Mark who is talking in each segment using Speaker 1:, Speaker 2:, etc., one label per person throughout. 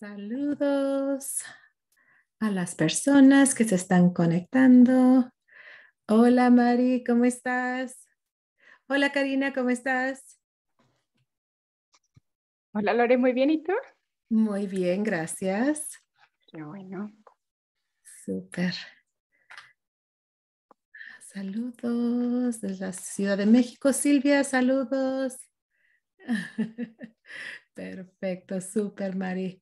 Speaker 1: Saludos a las personas que se están conectando. Hola Mari, ¿cómo estás? Hola Karina, ¿cómo estás?
Speaker 2: Hola Lore, muy bien, ¿y tú?
Speaker 1: Muy bien, gracias.
Speaker 2: Qué bueno.
Speaker 1: Súper. Saludos desde la Ciudad de México. Silvia, saludos. Perfecto, súper, Mari.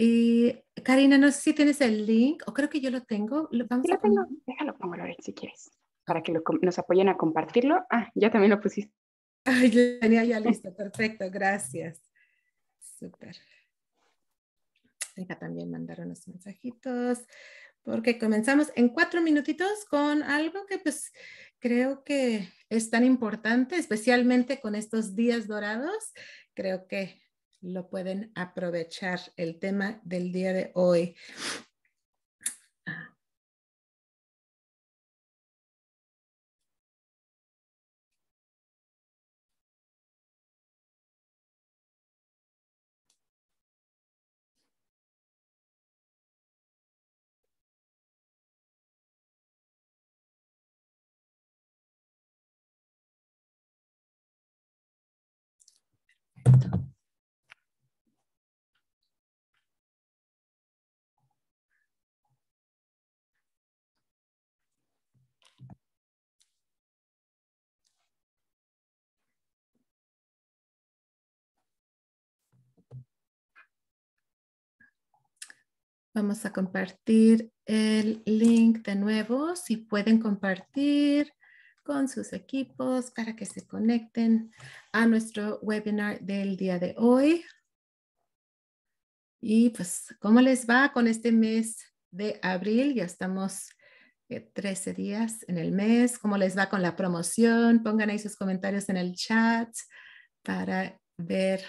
Speaker 1: Y Karina, no sé si tienes el link, o creo que yo lo tengo.
Speaker 2: Vamos sí, lo tengo. Déjalo pongo, Lore, si quieres, para que nos apoyen a compartirlo. Ah, ya también lo pusiste.
Speaker 1: Ay, yo tenía ya listo. Perfecto, gracias. Súper. Deja también mandar unos mensajitos porque comenzamos en cuatro minutitos con algo que pues creo que es tan importante, especialmente con estos días dorados. Creo que lo pueden aprovechar el tema del día de hoy. Vamos a compartir el link de nuevo. Si pueden compartir con sus equipos para que se conecten a nuestro webinar del día de hoy. Y pues, ¿cómo les va con este mes de abril? Ya estamos 13 días en el mes. ¿Cómo les va con la promoción? Pongan ahí sus comentarios en el chat para ver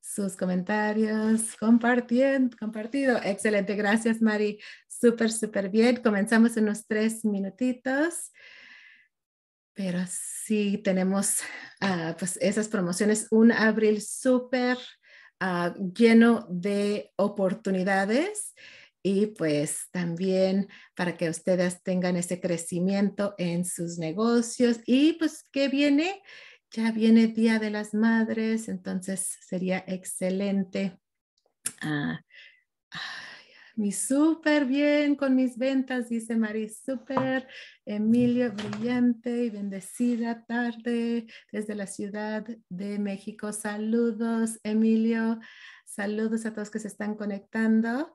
Speaker 1: sus comentarios, compartiendo, compartido. Excelente, gracias Mari. Súper, súper bien. Comenzamos en unos tres minutitos. Pero sí tenemos uh, pues esas promociones, un abril súper uh, lleno de oportunidades y pues también para que ustedes tengan ese crecimiento en sus negocios y pues que viene ya viene Día de las Madres, entonces sería excelente. Ah, mi súper bien con mis ventas, dice Mari, súper. Emilio, brillante y bendecida tarde desde la Ciudad de México. Saludos, Emilio. Saludos a todos que se están conectando.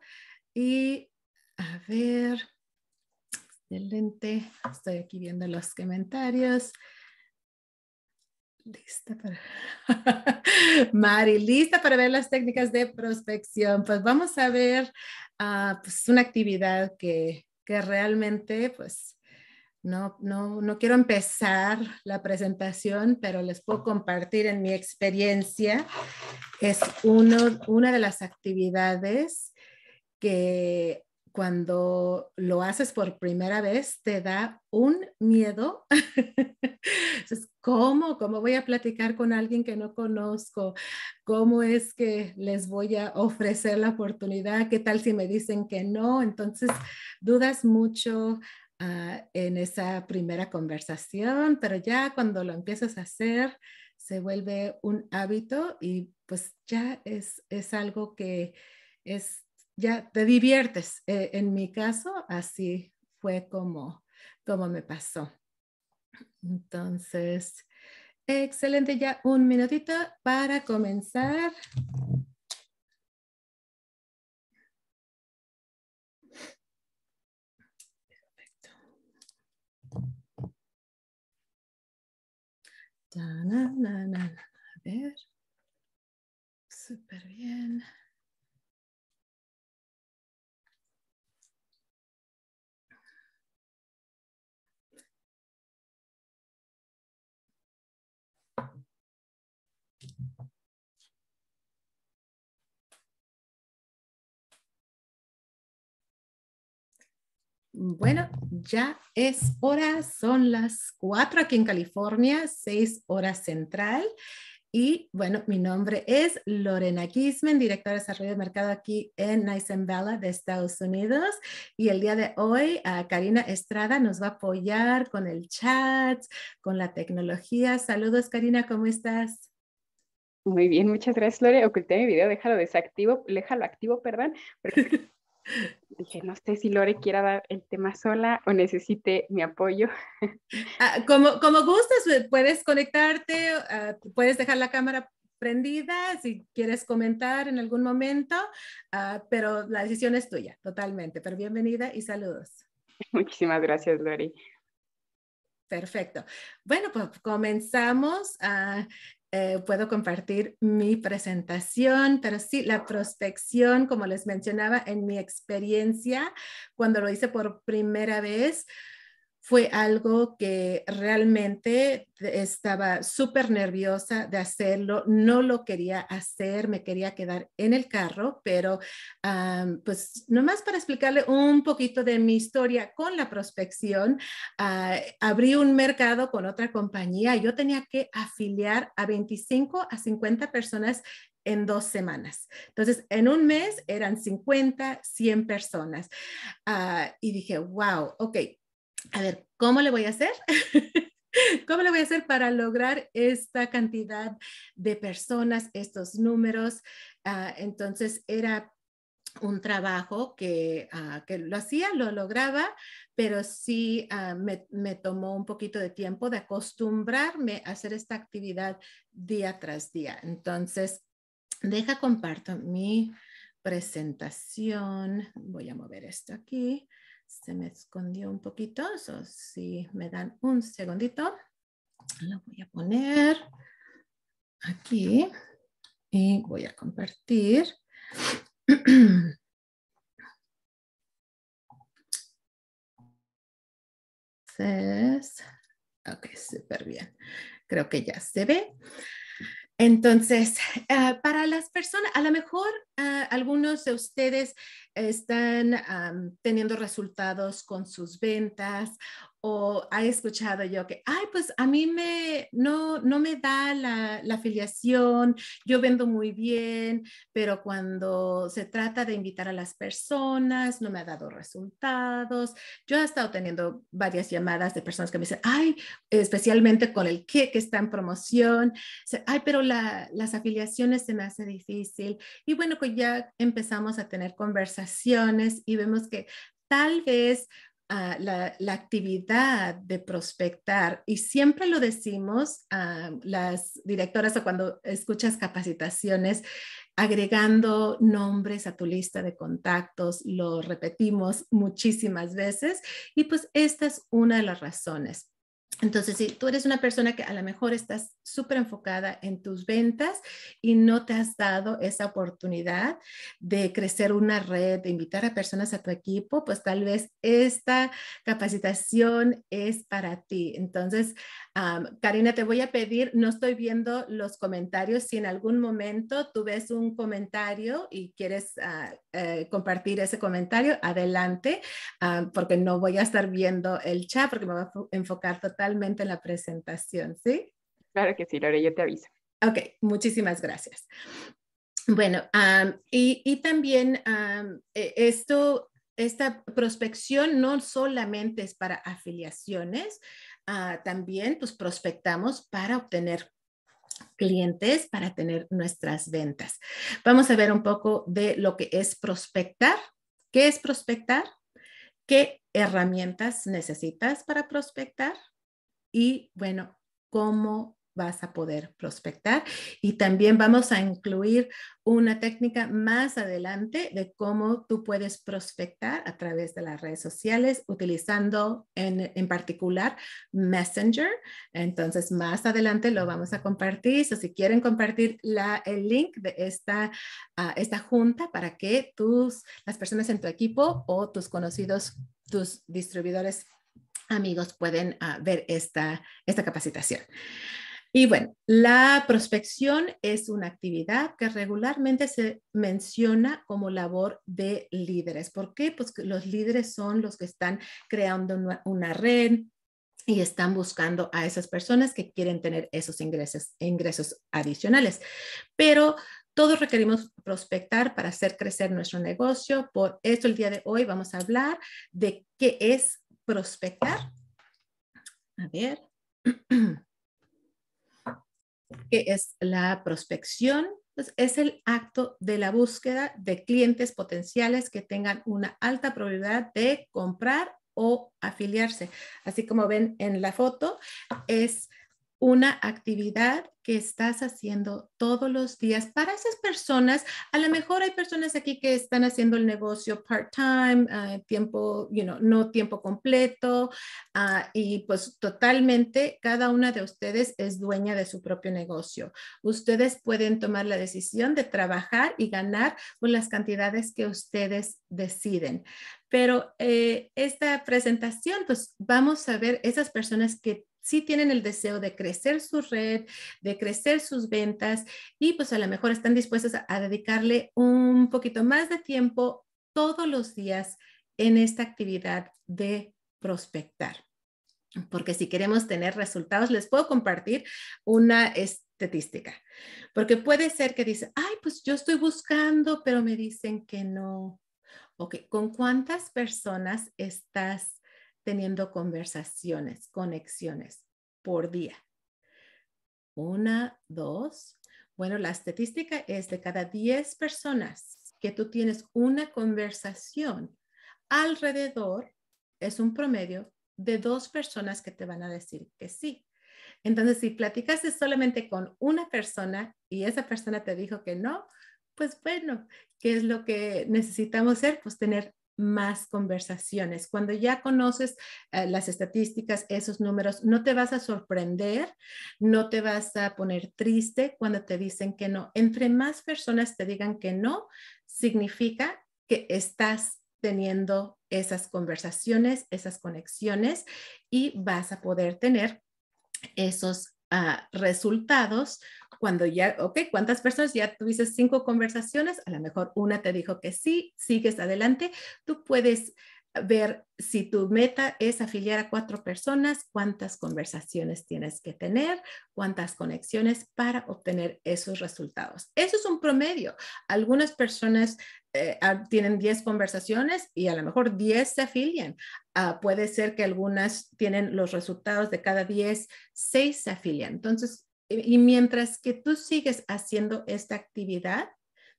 Speaker 1: Y a ver, excelente. Estoy aquí viendo los comentarios. Lista para... Mari, lista para ver las técnicas de prospección. Pues vamos a ver uh, pues una actividad que, que realmente, pues, no, no, no quiero empezar la presentación, pero les puedo compartir en mi experiencia. Es uno, una de las actividades que cuando lo haces por primera vez te da un miedo. ¿cómo? ¿Cómo voy a platicar con alguien que no conozco? ¿Cómo es que les voy a ofrecer la oportunidad? ¿Qué tal si me dicen que no? Entonces, dudas mucho uh, en esa primera conversación, pero ya cuando lo empiezas a hacer, se vuelve un hábito y pues ya es, es algo que es ya te diviertes. Eh, en mi caso, así fue como, como me pasó. Entonces, excelente, ya un minutito para comenzar. Perfecto. A ver. Súper bien. Bueno, ya es hora, son las cuatro aquí en California, seis horas central. Y bueno, mi nombre es Lorena Gismen, directora de desarrollo de mercado aquí en Nice and Bella de Estados Unidos. Y el día de hoy, uh, Karina Estrada nos va a apoyar con el chat, con la tecnología. Saludos, Karina, ¿cómo estás?
Speaker 2: Muy bien, muchas gracias, Lore. Oculté mi video, déjalo desactivo, déjalo activo, perdón. dije, no sé si Lore quiera dar el tema sola o necesite mi apoyo.
Speaker 1: Ah, como, como gustas, eh, puedes conectarte, uh, puedes dejar la cámara prendida si quieres comentar en algún momento, uh, pero la decisión es tuya, totalmente. Pero bienvenida y saludos.
Speaker 2: Muchísimas gracias, Lore.
Speaker 1: Perfecto. Bueno, pues comenzamos. Uh, eh, puedo compartir mi presentación, pero sí, la prospección, como les mencionaba, en mi experiencia, cuando lo hice por primera vez, fue algo que realmente estaba súper nerviosa de hacerlo, no lo quería hacer, me quería quedar en el carro, pero um, pues nomás para explicarle un poquito de mi historia con la prospección, uh, abrí un mercado con otra compañía, yo tenía que afiliar a 25 a 50 personas en dos semanas. Entonces, en un mes eran 50, 100 personas. Uh, y dije, wow, ok, a ver, ¿cómo le voy a hacer? ¿Cómo le voy a hacer para lograr esta cantidad de personas, estos números? Uh, entonces era un trabajo que, uh, que, lo hacía, lo lograba, pero sí uh, me, me, tomó un poquito de tiempo de acostumbrarme a hacer esta actividad día tras día. Entonces, deja comparto mi presentación. Voy a mover esto aquí se me escondió un poquito, so, si me dan un segundito, lo voy a poner aquí y voy a compartir. Ok, súper bien. Creo que ya se ve. Entonces, uh, para las personas, a lo mejor uh, algunos de ustedes están teniendo resultados con sus ventas o ha escuchado yo que, ay, pues a mí me, no, no me da la, la, afiliación, yo vendo muy bien, pero cuando se trata de invitar a las personas, no me ha dado resultados. Yo he estado teniendo varias llamadas de personas que me dicen, ay, especialmente con el kit que está en promoción, ay, pero la, las afiliaciones se me hace difícil. Y bueno, pues ya empezamos a tener conversaciones y vemos que tal vez uh, la, actividad de prospectar, y siempre lo decimos a las directoras o cuando escuchas capacitaciones, agregando nombres a tu lista de contactos, lo repetimos muchísimas veces, y pues esta es una de las razones. Entonces, si tú eres una persona que a lo mejor estás súper enfocada en tus ventas y no te has dado esa oportunidad de crecer una red, de invitar a personas a tu equipo, pues tal vez esta capacitación es para ti. Entonces, um, Karina, te voy a pedir, no estoy viendo los comentarios, si en algún momento tú ves un comentario y quieres uh, uh, compartir ese comentario, adelante, uh, porque no voy a estar viendo el chat porque me voy a enfocar totalmente totalmente en la presentación, ¿sí?
Speaker 2: Claro que sí, Lore, yo te aviso.
Speaker 1: Ok, muchísimas gracias. Bueno, um, y, y, también um, esto, esta prospección no solamente es para afiliaciones, uh, también pues prospectamos para obtener clientes, para tener nuestras ventas. Vamos a ver un poco de lo que es prospectar. ¿Qué es prospectar? ¿Qué herramientas necesitas para prospectar? Y bueno, cómo vas a poder prospectar. Y también vamos a incluir una técnica más adelante de cómo tú puedes prospectar a través de las redes sociales utilizando en, en particular Messenger. Entonces, más adelante lo vamos a compartir. So, si quieren compartir la, el link de esta, uh, esta junta para que tus, las personas en tu equipo o tus conocidos, tus distribuidores amigos pueden uh, ver esta, esta capacitación. Y bueno, la prospección es una actividad que regularmente se menciona como labor de líderes. ¿Por qué? Pues los líderes son los que están creando una, una red, y están buscando a esas personas que quieren tener esos ingresos, ingresos adicionales. Pero todos requerimos prospectar para hacer crecer nuestro negocio. Por eso el día de hoy vamos a hablar de qué es prospectar. A ver. ¿Qué es la prospección? Pues es el acto de la búsqueda de clientes potenciales que tengan una alta probabilidad de comprar o afiliarse. Así como ven en la foto, es una actividad que estás haciendo todos los días para esas personas. A lo mejor hay personas aquí que están haciendo el negocio part-time, ah, tiempo, you know, no tiempo completo, ah, y pues totalmente cada una de ustedes es dueña de su propio negocio. Ustedes pueden tomar la decisión de trabajar y ganar con las cantidades que ustedes deciden. Pero eh, esta presentación, pues vamos a ver esas personas que sí tienen el deseo de crecer su red, de crecer sus ventas y pues a lo mejor están dispuestos a, dedicarle un poquito más de tiempo todos los días en esta actividad de prospectar. Porque si queremos tener resultados, les puedo compartir una estadística. Porque puede ser que dice, ay, pues yo estoy buscando, pero me dicen que no. Ok, ¿con cuántas personas estás teniendo conversaciones, conexiones por día. Una, dos. Bueno, la estadística es de cada 10 personas que tú tienes una conversación alrededor, es un promedio de dos personas que te van a decir que sí. Entonces, si platicaste solamente con una persona y esa persona te dijo que no, pues bueno, ¿qué es lo que necesitamos hacer? Pues tener más conversaciones. Cuando ya conoces eh, las estadísticas, esos números, no te vas a sorprender, no te vas a poner triste cuando te dicen que no. Entre más personas te digan que no, significa que estás teniendo esas conversaciones, esas conexiones y vas a poder tener esos resultados cuando ya, ok, ¿cuántas personas ya tuviste cinco conversaciones? A lo mejor una te dijo que sí, sigues adelante. Tú puedes ver si tu meta es afiliar a cuatro personas, cuántas conversaciones tienes que tener, cuántas conexiones para obtener esos resultados. Eso es un promedio. Algunas personas eh, ah, tienen 10 conversaciones y a lo mejor 10 se afilian. Ah, puede ser que algunas tienen los resultados de cada 10, 6 se afilian. Entonces, y mientras que tú sigues haciendo esta actividad,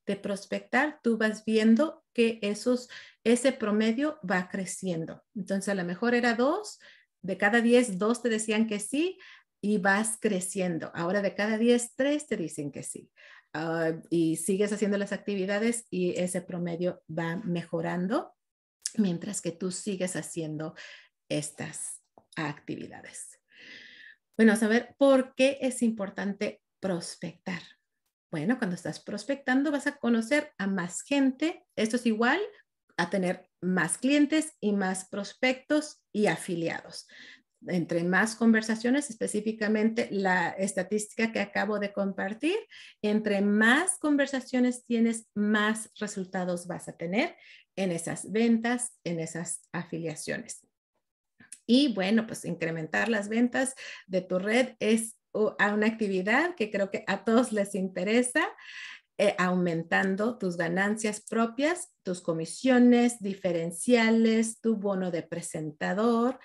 Speaker 1: de prospectar, tú vas viendo que esos, ese promedio va creciendo. Entonces, a lo mejor era dos, de cada diez, dos te decían que sí y vas creciendo. Ahora de cada diez, tres te dicen que sí. Ah, y sigues haciendo las actividades y ese promedio va mejorando mientras que tú sigues haciendo estas actividades. Bueno, saber por qué es importante prospectar. Bueno, cuando estás prospectando vas a conocer a más gente. Esto es igual a tener más clientes y más prospectos y afiliados. Entre más conversaciones, específicamente la estadística que acabo de compartir, entre más conversaciones tienes, más resultados vas a tener en esas ventas, en esas afiliaciones. Y bueno, pues incrementar las ventas de tu red es una actividad que creo que a todos les interesa, eh, aumentando tus ganancias propias, tus comisiones diferenciales, tu bono de presentador.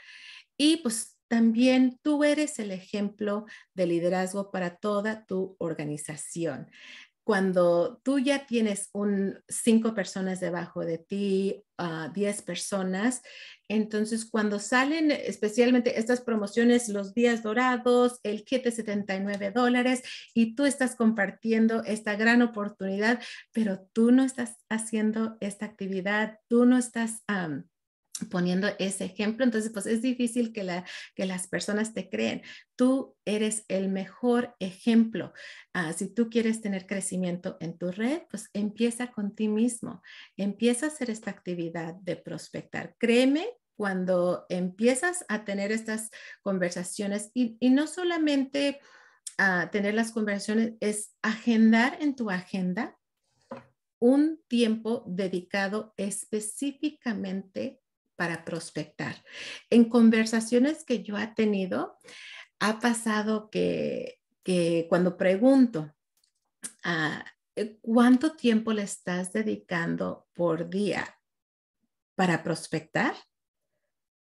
Speaker 1: Y pues también tú eres el ejemplo de liderazgo para toda tu organización cuando tú ya tienes un, cinco personas debajo de ti, uh, diez personas, entonces cuando salen especialmente estas promociones, los días dorados, el kit de 79 dólares, y tú estás compartiendo esta gran oportunidad, pero tú no estás haciendo esta actividad, tú no estás poniendo ese ejemplo, entonces pues es difícil que, que las personas te creen. Tú eres el mejor ejemplo. Ah, si tú quieres tener crecimiento en tu red, pues empieza con ti mismo, empieza a hacer esta actividad de prospectar. Créeme cuando empiezas a tener estas conversaciones y, no solamente a tener las conversaciones, es agendar en tu agenda un tiempo dedicado específicamente para prospectar. En conversaciones que yo he tenido, ha pasado que, cuando pregunto, ah, ¿cuánto tiempo le estás dedicando por día para prospectar?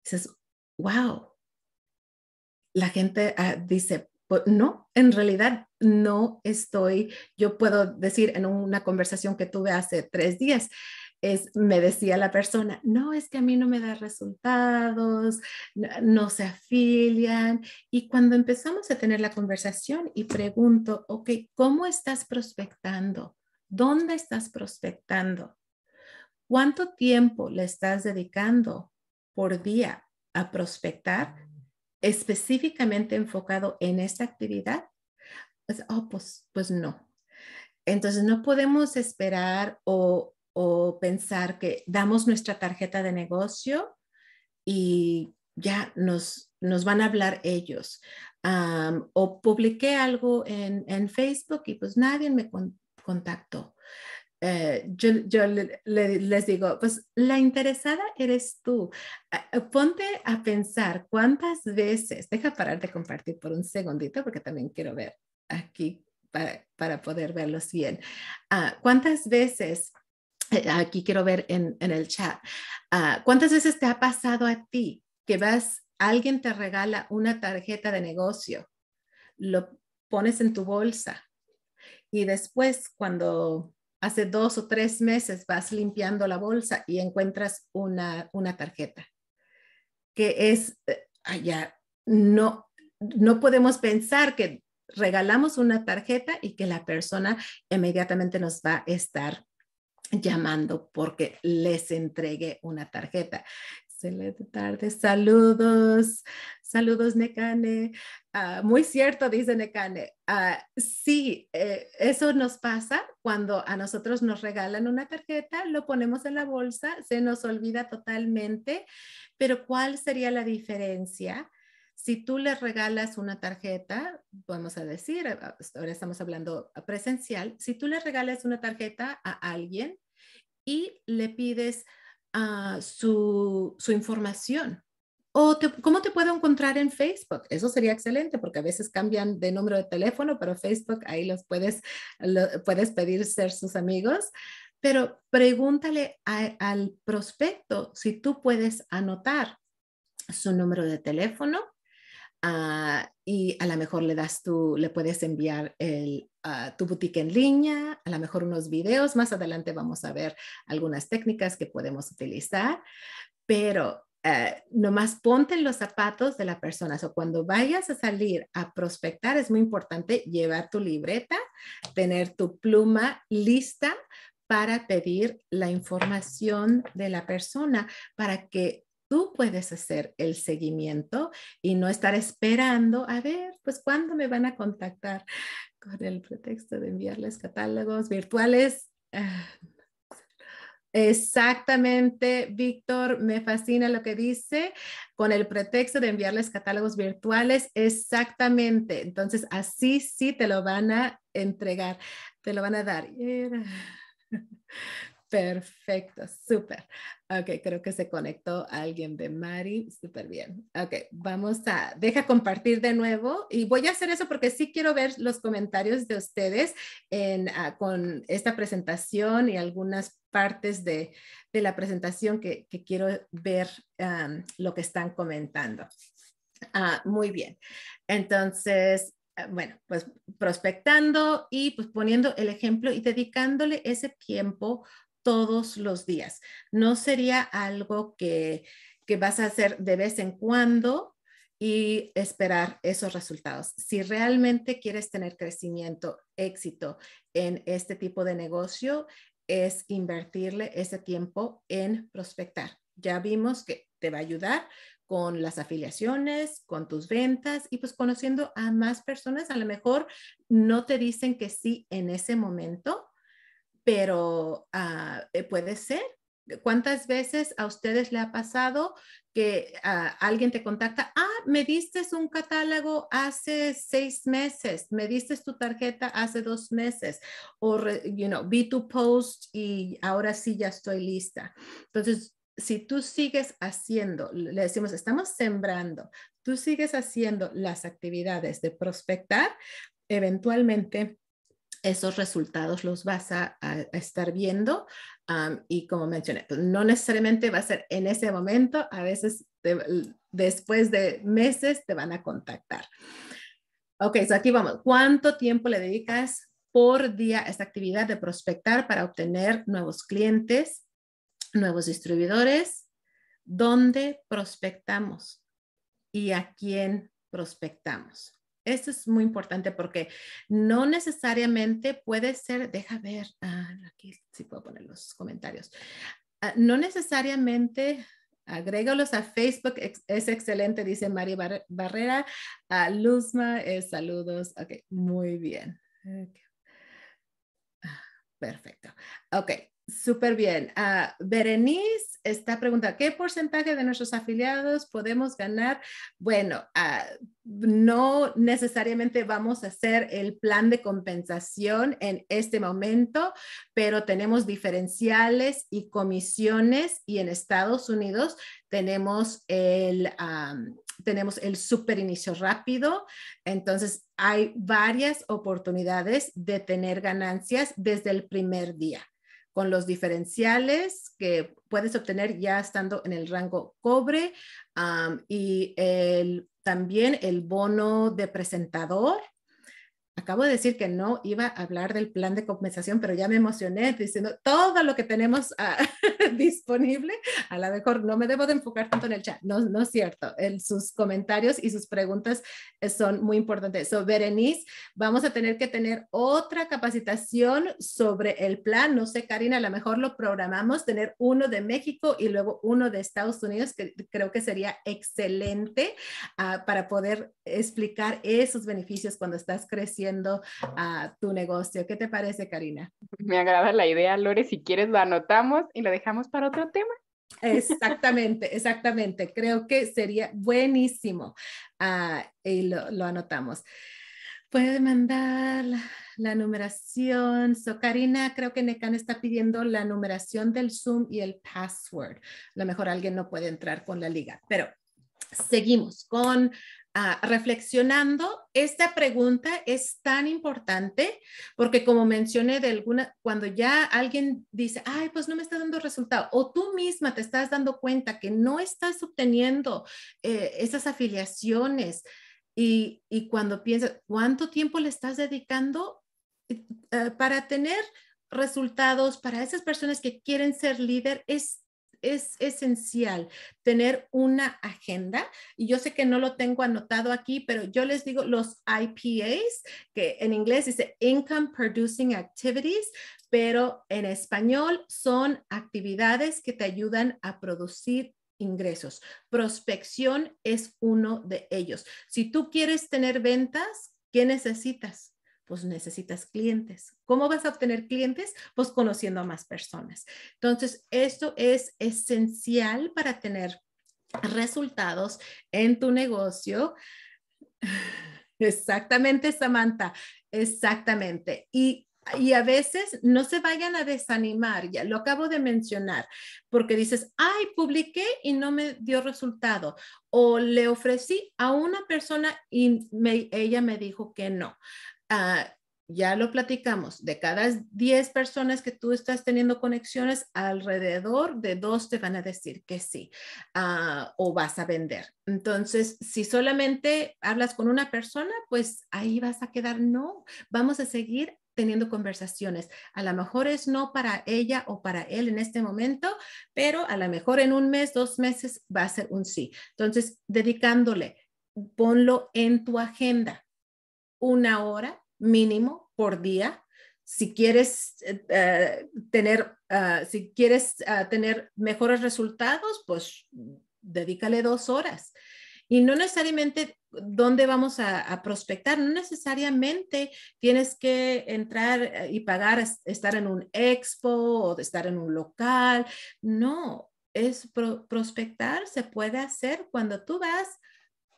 Speaker 1: Dices, wow. La gente ah, dice, pues, no, en realidad no estoy, yo puedo decir en una conversación que tuve hace tres días, me decía la persona, no, es que a mí no me da resultados, no, se afilian. Y cuando empezamos a tener la conversación y pregunto, ok, ¿cómo estás prospectando? ¿Dónde estás prospectando? ¿Cuánto tiempo le estás dedicando por día a prospectar específicamente enfocado en esta actividad? Pues, oh, pues, pues no. Entonces no podemos esperar o, o pensar que damos nuestra tarjeta de negocio y ya nos, nos van a hablar ellos. o publiqué algo en, en, Facebook y pues nadie me contactó. Eh, yo, yo les digo, pues la interesada eres tú. ponte a pensar cuántas veces, deja parar de compartir por un segundito porque también quiero ver aquí para, para poder verlos bien. Ah, ¿Cuántas veces eh, aquí quiero ver en, el chat, ah, ¿cuántas veces te ha pasado a ti que vas, alguien te regala una tarjeta de negocio, lo pones en tu bolsa y después cuando hace dos o tres meses vas limpiando la bolsa y encuentras una, una tarjeta que es, eh, allá, no, no podemos pensar que regalamos una tarjeta y que la persona inmediatamente nos va a estar llamando porque les entregué una tarjeta. Excelente tarde, saludos, saludos Necane. Ah, muy cierto, dice Necane. Uh, sí, eh, eso nos pasa cuando a nosotros nos regalan una tarjeta, lo ponemos en la bolsa, se nos olvida totalmente, pero ¿cuál sería la diferencia? Si tú le regalas una tarjeta, vamos a decir, ahora estamos hablando presencial, si tú le regalas una tarjeta a alguien y le pides su, su, información. O cómo te puedo encontrar en Facebook. Eso sería excelente porque a veces cambian de número de teléfono, pero Facebook ahí los puedes, puedes pedir ser sus amigos. Pero pregúntale al prospecto si tú puedes anotar su número de teléfono Ah, y a lo mejor le das tú, le puedes enviar el, ah, tu boutique en línea, a lo mejor unos videos. Más adelante vamos a ver algunas técnicas que podemos utilizar, pero eh, nomás ponte en los zapatos de la persona. O cuando vayas a salir a prospectar, es muy importante llevar tu libreta, tener tu pluma lista para pedir la información de la persona para que tú puedes hacer el seguimiento y no estar esperando a ver, pues, cuándo me van a contactar con el pretexto de enviarles catálogos virtuales. Ah, exactamente, Víctor, me fascina lo que dice con el pretexto de enviarles catálogos virtuales. Exactamente. Entonces, así sí te lo van a entregar, te lo van a dar. Perfecto, súper. Ok, creo que se conectó alguien de Mari, súper bien. Ok, vamos a, deja compartir de nuevo y voy a hacer eso porque sí quiero ver los comentarios de ustedes en, ah, con esta presentación y algunas partes de, de la presentación que, que quiero ver lo que están comentando. Ah, muy bien. Entonces, ah, bueno, pues prospectando y pues poniendo el ejemplo y dedicándole ese tiempo todos los días. No sería algo que, vas a hacer de vez en cuando y esperar esos resultados. Si realmente quieres tener crecimiento, éxito en este tipo de negocio, es invertirle ese tiempo en prospectar. Ya vimos que te va a ayudar con las afiliaciones, con tus ventas y pues conociendo a más personas. A lo mejor no te dicen que sí en ese momento, pero ah, eh, puede ser. ¿Cuántas veces a ustedes le ha pasado que ah, alguien te contacta, ah, me diste un catálogo hace seis meses, me diste tu tarjeta hace dos meses, o, you know, vi tu post y ahora sí ya estoy lista. Entonces, si tú sigues haciendo, le decimos, estamos sembrando, tú sigues haciendo las actividades de prospectar, eventualmente esos resultados los vas a, estar viendo y como mencioné, pues, no necesariamente va a ser en ese momento, a veces después de meses te van a contactar. Ok, so aquí vamos. ¿Cuánto tiempo le dedicas por día a esta actividad de prospectar para obtener nuevos clientes, nuevos distribuidores? ¿Dónde prospectamos? ¿Y a quién prospectamos? Esto es muy importante porque no necesariamente puede ser, deja ver, ah, aquí sí puedo poner los comentarios, ah, no necesariamente Agrégalos a Facebook, es excelente, dice María Barrera. A Luzma, saludos. Ok, muy bien. Ah, perfecto. Ok, súper bien. Uh, Berenice está preguntando, ¿qué porcentaje de nuestros afiliados podemos ganar? Bueno, uh, no necesariamente vamos a hacer el plan de compensación en este momento, pero tenemos diferenciales y comisiones y en Estados Unidos tenemos el, tenemos el super inicio rápido. Entonces, hay varias oportunidades de tener ganancias desde el primer día con los diferenciales que puedes obtener ya estando en el rango cobre y el, también el bono de presentador acabo de decir que no iba a hablar del plan de compensación, pero ya me emocioné diciendo todo lo que tenemos ah, disponible. A lo mejor no me debo de enfocar tanto en el chat. No, no es cierto. Sus comentarios y sus preguntas eh, son muy importantes. So, Berenice, vamos a tener que tener otra capacitación sobre el plan. No sé, Karina, a lo mejor lo programamos, tener uno de México y luego uno de Estados Unidos, que creo que sería excelente ah, para poder explicar esos beneficios cuando estás creciendo a tu negocio. ¿Qué te parece, Karina?
Speaker 2: Me agrada la idea, Lore. Si quieres, lo anotamos y lo dejamos para otro tema.
Speaker 1: Exactamente, exactamente. Creo que sería buenísimo uh, y lo, lo, anotamos. Puede mandar la, numeración. So, Karina, creo que Necan está pidiendo la numeración del Zoom y el password. A lo mejor alguien no puede entrar con la liga, pero seguimos con Ah, reflexionando, esta pregunta es tan importante porque como mencioné de alguna, cuando ya alguien dice, ay, pues no me está dando resultado, o tú misma te estás dando cuenta que no estás obteniendo eh, esas afiliaciones y, y, cuando piensas, ¿cuánto tiempo le estás dedicando eh, para tener resultados para esas personas que quieren ser líder? Es es esencial tener una agenda. Y yo sé que no lo tengo anotado aquí, pero yo les digo los IPAs, que en inglés dice Income Producing Activities, pero en español son actividades que te ayudan a producir ingresos. Prospección es uno de ellos. Si tú quieres tener ventas, ¿qué necesitas? Pues necesitas clientes. ¿Cómo vas a obtener clientes? Pues conociendo a más personas. Entonces, esto es esencial para tener resultados en tu negocio. Exactamente, Samantha, exactamente. Y, y, a veces no se vayan a desanimar, ya lo acabo de mencionar, porque dices, ay, publiqué y no me dio resultado. O le ofrecí a una persona y ella me dijo que no. Ah, ya lo platicamos, de cada 10 personas que tú estás teniendo conexiones, alrededor de dos te van a decir que sí ah, o vas a vender. Entonces, si solamente hablas con una persona, pues ahí vas a quedar, no, vamos a seguir teniendo conversaciones. A lo mejor es no para ella o para él en este momento, pero a lo mejor en un mes, dos meses va a ser un sí. Entonces, dedicándole, ponlo en tu agenda una hora mínimo por día. Si quieres eh, eh, tener, ah, si quieres ah, tener mejores resultados, pues dedícale dos horas. Y no necesariamente dónde vamos a, prospectar, no necesariamente tienes que entrar eh, y pagar estar en un expo o estar en un local. No, es prospectar se puede hacer cuando tú vas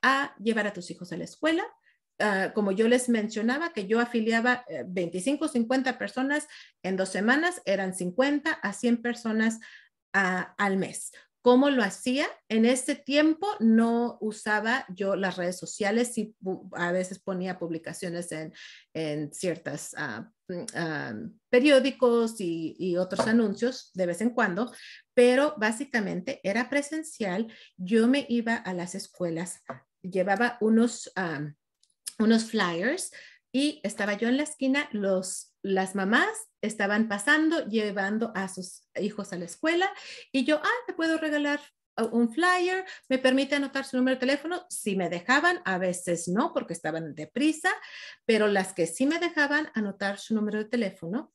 Speaker 1: a llevar a tus hijos a la escuela, Ah, como yo les mencionaba, que yo afiliaba 25, eh, 50 personas en dos semanas, eran 50 a 100 personas ah, al mes. ¿Cómo lo hacía? En este tiempo no usaba yo las redes sociales, y a veces ponía publicaciones en, en ciertas ah, periódicos y, otros anuncios de vez en cuando, pero básicamente era presencial. Yo me iba a las escuelas, llevaba unos, unos flyers y estaba yo en la esquina, los, las mamás estaban pasando, llevando a sus hijos a la escuela y yo, ah, te puedo regalar un flyer, me permite anotar su número de teléfono, si me dejaban, a veces no, porque estaban deprisa, pero las que sí me dejaban anotar su número de teléfono,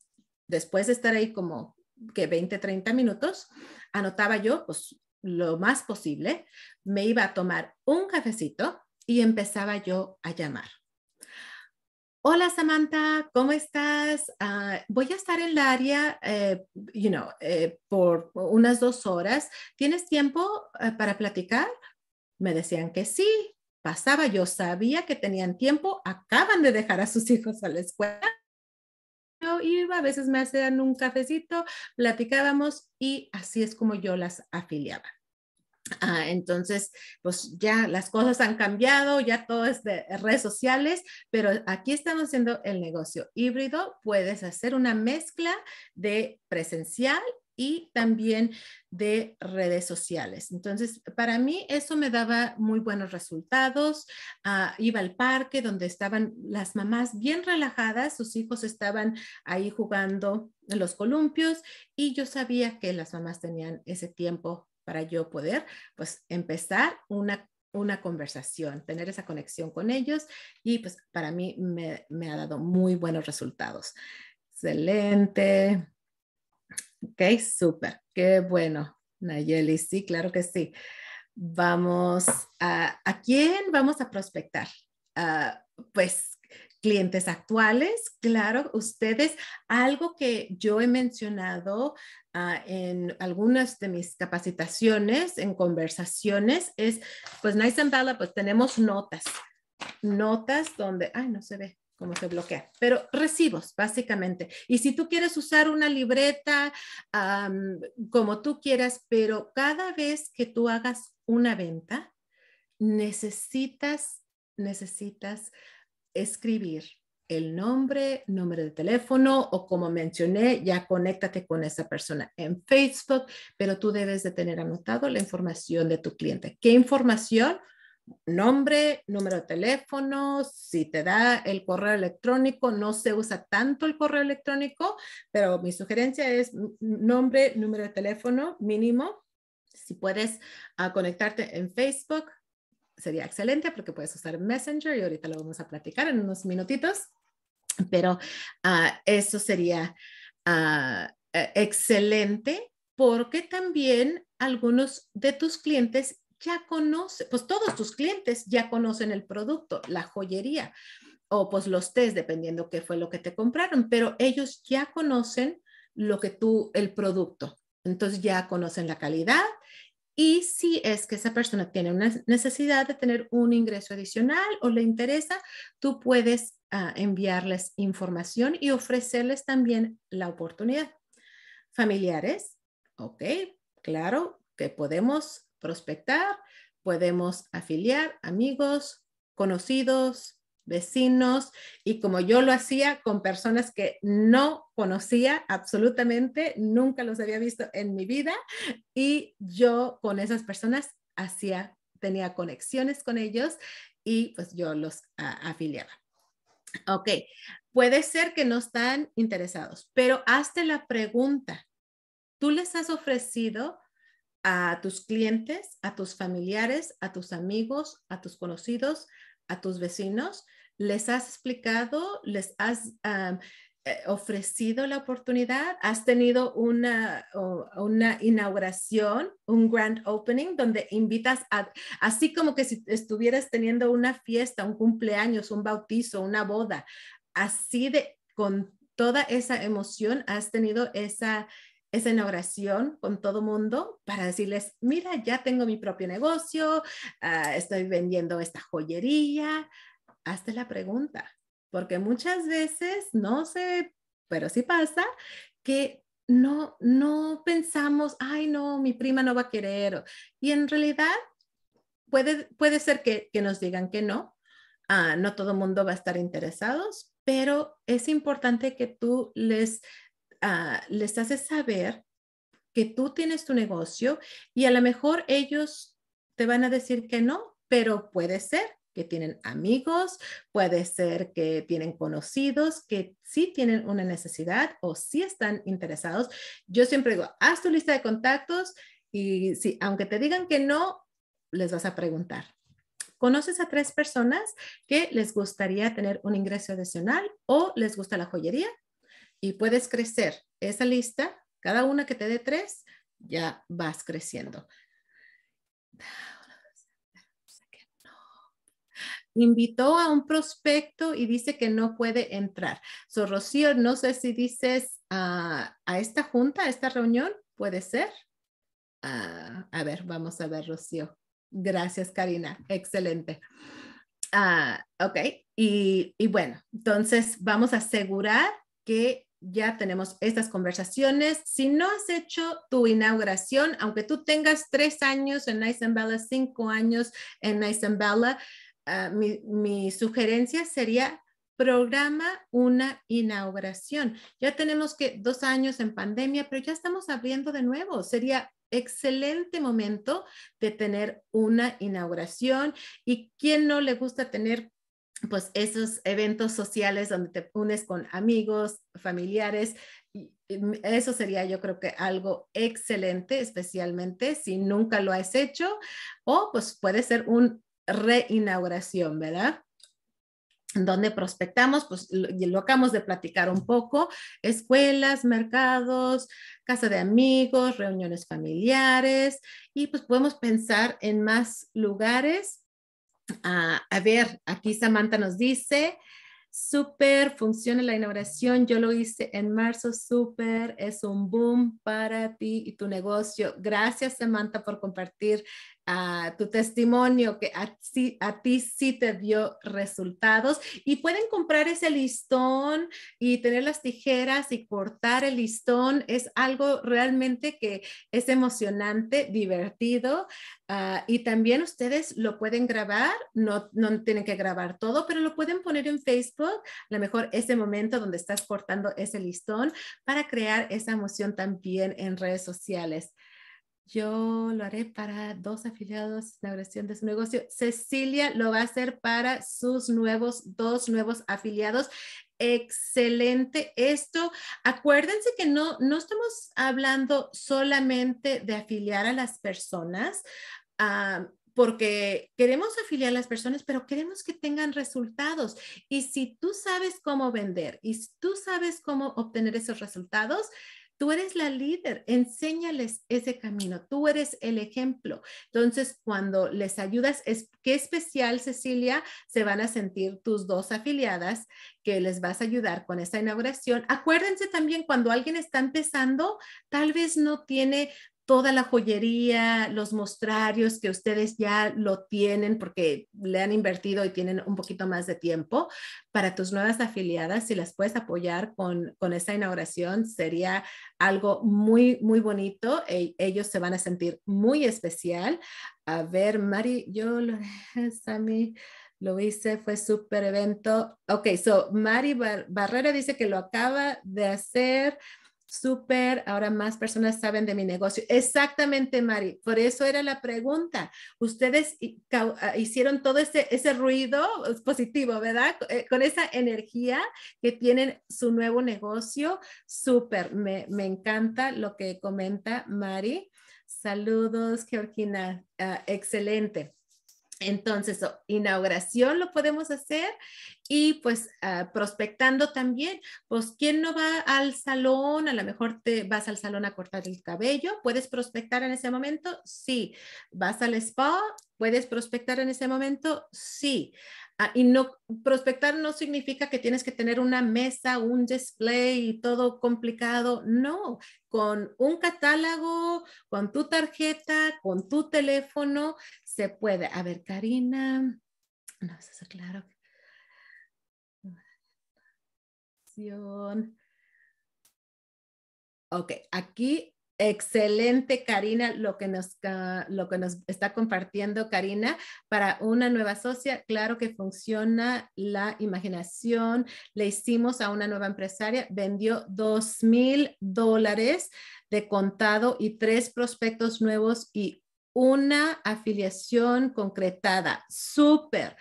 Speaker 1: después de estar ahí como que 20, 30 minutos, anotaba yo, pues lo más posible, me iba a tomar un cafecito y empezaba yo a llamar. Hola Samantha, ¿cómo estás? Ah, voy a estar en el área, eh, you know, eh, por unas dos horas. ¿Tienes tiempo eh, para platicar? Me decían que sí. Pasaba, yo sabía que tenían tiempo. Acaban de dejar a sus hijos a la escuela. Yo iba, a veces me hacían un cafecito, platicábamos y así es como yo las afiliaba. Ah, entonces, pues ya las cosas han cambiado, ya todo es de redes sociales, pero aquí estamos haciendo el negocio híbrido. Puedes hacer una mezcla de presencial y también de redes sociales. Entonces, para mí eso me daba muy buenos resultados. Ah, iba al parque donde estaban las mamás bien relajadas, sus hijos estaban ahí jugando en los columpios y yo sabía que las mamás tenían ese tiempo para yo poder pues empezar una, una conversación, tener esa conexión con ellos y pues para mí me, ha dado muy buenos resultados. Excelente. Ok, súper. Qué bueno, Nayeli. Sí, claro que sí. Vamos a, ¿a quién vamos a prospectar? Uh, pues clientes actuales, claro, ustedes, algo que yo he mencionado Ah, en algunas de mis capacitaciones, en conversaciones, es, pues Nice and Bella, pues tenemos notas, notas donde, ay, no se ve cómo se bloquea, pero recibos, básicamente. Y si tú quieres usar una libreta, como tú quieras, pero cada vez que tú hagas una venta, necesitas, necesitas escribir el nombre, número de teléfono o como mencioné, ya conéctate con esa persona en Facebook, pero tú debes de tener anotado la información de tu cliente. ¿Qué información? Nombre, número de teléfono, si te da el correo electrónico, no se usa tanto el correo electrónico, pero mi sugerencia es nombre, número de teléfono mínimo. Si puedes ah, conectarte en Facebook, sería excelente porque puedes usar Messenger y ahorita lo vamos a platicar en unos minutitos. Pero ah, eso sería ah, e, excelente porque también algunos de tus clientes ya conocen, pues todos tus clientes ya conocen el producto, la joyería o pues los test, dependiendo qué fue lo que te compraron, pero ellos ya conocen lo que tú, el producto. Entonces ya conocen la calidad y si es que esa persona tiene una necesidad de tener un ingreso adicional o le interesa, tú puedes ah, enviarles información y ofrecerles también la oportunidad. Familiares, ok, claro que podemos prospectar, podemos afiliar amigos, conocidos, vecinos y como yo lo hacía con personas que no conocía absolutamente, nunca los había visto en mi vida y yo con esas personas hacía, tenía conexiones con ellos y pues yo los afiliaba. Ok, puede ser que no están interesados, pero hazte la pregunta. ¿Tú les has ofrecido a tus clientes, a tus familiares, a tus amigos, a tus conocidos, a tus vecinos, les has explicado, les has eh, ofrecido la oportunidad, has tenido una, una inauguración, un grand opening, donde invitas a, así como que si estuvieras teniendo una fiesta, un cumpleaños, un bautizo, una boda, así de, con toda esa emoción, has tenido esa, esa inauguración con todo mundo para decirles, mira, ya tengo mi propio negocio, ah, estoy vendiendo esta joyería. Hazte la pregunta, porque muchas veces, no sé, pero sí pasa que no, no pensamos, ay, no, mi prima no va a querer. Y en realidad puede, puede ser que, nos digan que no. Ah, no todo mundo va a estar interesados, pero es importante que tú les, ah, les haces saber que tú tienes tu negocio y a lo mejor ellos te van a decir que no, pero puede ser que tienen amigos, puede ser que tienen conocidos que sí tienen una necesidad o sí están interesados. Yo siempre digo, haz tu lista de contactos y si, aunque te digan que no, les vas a preguntar. ¿Conoces a tres personas que les gustaría tener un ingreso adicional o les gusta la joyería? Y puedes crecer esa lista, cada una que te dé tres, ya vas creciendo invitó a un prospecto y dice que no puede entrar. So, Rocío, no sé si dices a esta junta, a esta reunión, puede ser. Ah, a ver, vamos a ver, Rocío. Gracias, Karina. Excelente. Ah, ok, y, y bueno, entonces vamos a asegurar que ya tenemos estas conversaciones. Si no has hecho tu inauguración, aunque tú tengas tres años en Nice and Bella, cinco años en Nice and Bella, Ah, mi, sugerencia sería programa una inauguración. Ya tenemos que dos años en pandemia, pero ya estamos abriendo de nuevo. Sería excelente momento de tener una inauguración y quién no le gusta tener pues esos eventos sociales donde te unes con amigos, familiares. Eso sería yo creo que algo excelente, especialmente si nunca lo has hecho o pues puede ser un reinauguración, ¿verdad? donde prospectamos, pues lo, lo, acabamos de platicar un poco, escuelas, mercados, casa de amigos, reuniones familiares, y pues podemos pensar en más lugares. Ah, a ver, aquí Samantha nos dice, súper, funciona la inauguración, yo lo hice en marzo, súper, es un boom para ti y tu negocio. Gracias Samantha por compartir a tu testimonio que a, a, ti sí te dio resultados y pueden comprar ese listón y tener las tijeras y cortar el listón. Es algo realmente que es emocionante, divertido ah, y también ustedes lo pueden grabar, no, no tienen que grabar todo, pero lo pueden poner en Facebook, a lo mejor ese momento donde estás cortando ese listón para crear esa emoción también en redes sociales. Yo lo haré para dos afiliados de inauguración de su negocio. Cecilia lo va a hacer para sus nuevos, dos nuevos afiliados. Excelente. Esto, acuérdense que no, no estamos hablando solamente de afiliar a las personas. Ah, porque queremos afiliar a las personas, pero queremos que tengan resultados. Y si tú sabes cómo vender y si tú sabes cómo obtener esos resultados, Tú eres la líder, enséñales ese camino, tú eres el ejemplo. Entonces, cuando les ayudas, es, qué especial, Cecilia, se van a sentir tus dos afiliadas que les vas a ayudar con esta inauguración. Acuérdense también cuando alguien está empezando, tal vez no tiene toda la joyería, los mostrarios que ustedes ya lo tienen porque le han invertido y tienen un poquito más de tiempo. Para tus nuevas afiliadas, si las puedes apoyar con, con esta inauguración, sería algo muy, muy bonito. E, ellos se van a sentir muy especial. A ver, Mari, yo lo, Sammy, lo hice, fue súper evento. Ok, so Mari Barrera dice que lo acaba de hacer súper, ahora más personas saben de mi negocio. Exactamente, Mari. Por eso era la pregunta. Ustedes ah, hicieron todo ese, ese ruido positivo, ¿verdad? Eh, con esa energía que tienen su nuevo negocio. Súper. Me, me encanta lo que comenta Mari. Saludos, Georgina. Ah, excelente. Entonces, inauguración lo podemos hacer y pues ah, prospectando también, pues ¿quién no va al salón? A lo mejor te vas al salón a cortar el cabello, ¿puedes prospectar en ese momento? Sí. ¿Vas al spa? ¿Puedes prospectar en ese momento? Sí. Ah, y no, prospectar no significa que tienes que tener una mesa, un display y todo complicado. No, con un catálogo, con tu tarjeta, con tu teléfono, se puede. A ver, Karina, no, eso es claro. Ok, aquí Excelente, Karina, lo que, nos, lo que nos está compartiendo Karina. Para una nueva socia, claro que funciona la imaginación. Le hicimos a una nueva empresaria, vendió dos mil dólares de contado y tres prospectos nuevos y una afiliación concretada. Súper.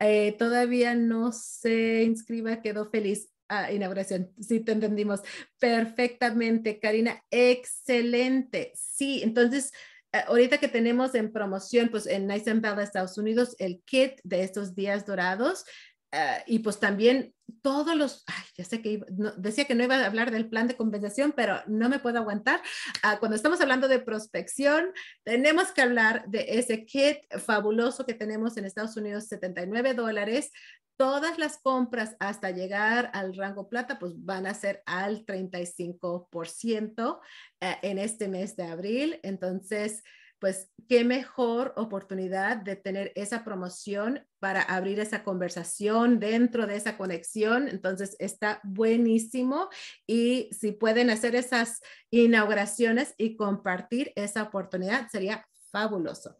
Speaker 1: Eh, todavía no se inscriba, quedó feliz inauguración. Sí, te entendimos perfectamente, Karina. Excelente. Sí, entonces, eh, ahorita que tenemos en promoción, pues en Nice and Bella, Estados Unidos, el kit de estos días dorados. Eh, y pues también todos los, ay, ya sé que decía que no iba a hablar del plan de compensación, pero no me puedo aguantar. Ah, cuando estamos hablando de prospección, tenemos que hablar de ese kit fabuloso que tenemos en Estados Unidos, 79 dólares, todas las compras hasta llegar al rango plata, pues van a ser al 35% eh, en este mes de abril. Entonces, pues qué mejor oportunidad de tener esa promoción para abrir esa conversación dentro de esa conexión. Entonces está buenísimo y si pueden hacer esas inauguraciones y compartir esa oportunidad, sería fabuloso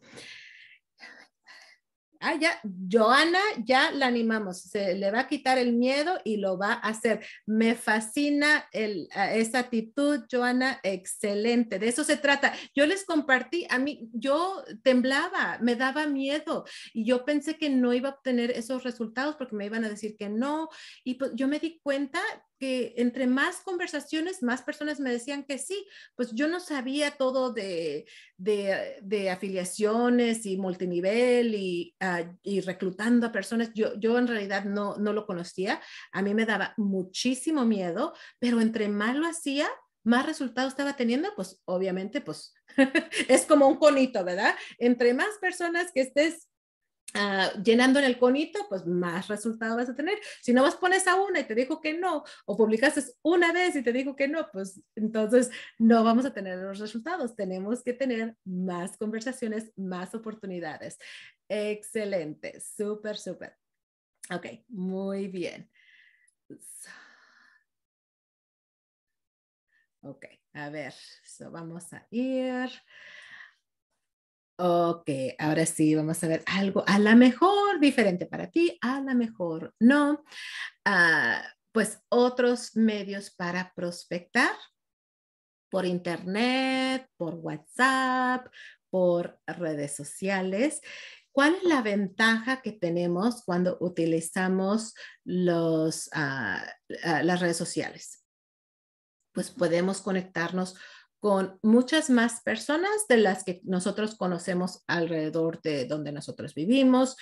Speaker 1: ah, ya, Joana, ya la animamos, se le va a quitar el miedo y lo va a hacer. Me fascina esa actitud, Joana, excelente, de eso se trata. Yo les compartí, a mí, yo temblaba, me daba miedo y yo pensé que no iba a obtener esos resultados porque me iban a decir que no. Y pues yo me di cuenta que entre más conversaciones, más personas me decían que sí. Pues yo no sabía todo de, de, afiliaciones y multinivel y, ah, y, reclutando a personas. Yo, yo en realidad no, no lo conocía. A mí me daba muchísimo miedo, pero entre más lo hacía, más resultados estaba teniendo, pues obviamente, pues es como un conito, ¿verdad? Entre más personas que estés Ah, llenando en el conito, pues más resultado vas a tener. Si no vas pones a una y te dijo que no, o publicaste una vez y te dijo que no, pues entonces no vamos a tener los resultados. Tenemos que tener más conversaciones, más oportunidades. Excelente, súper, súper. Ok, muy bien. Ok, a ver, vamos a ir. Ok, ahora sí, vamos a ver algo a la mejor diferente para ti, a la mejor no. Ah, pues otros medios para prospectar por internet, por WhatsApp, por redes sociales. ¿Cuál es la ventaja que tenemos cuando utilizamos los, ah, ah, las redes sociales? Pues podemos conectarnos con muchas más personas de las que nosotros conocemos alrededor de donde nosotros vivimos.